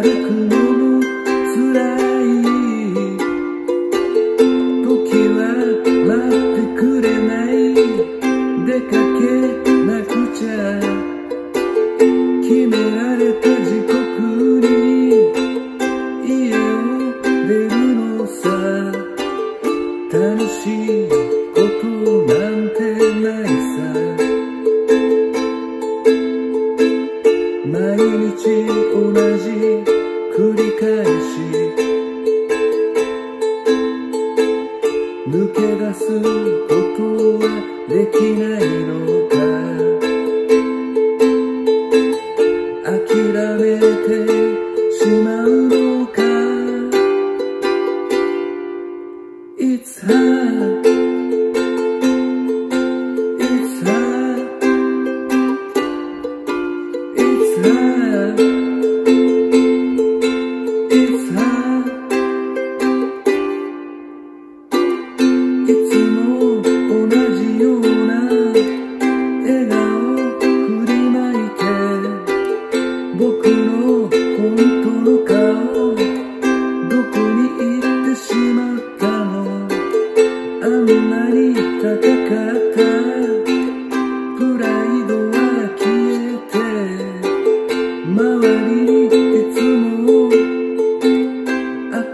歩くのも辛い。時は待ってくれない。出かけなくちゃ。決められた時刻に家を出るのさ。楽しいことな毎日同じ繰り返し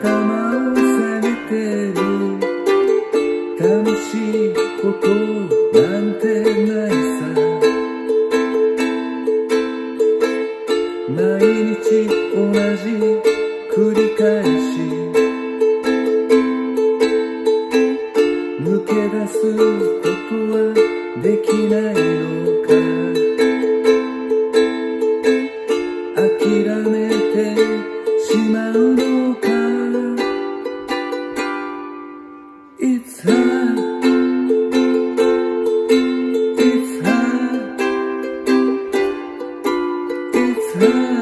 頭を楽しいことなんてないさ毎日同じ繰り返し。抜け出すことはできないのか。諦めてしまうの It's her. It's her. It's her.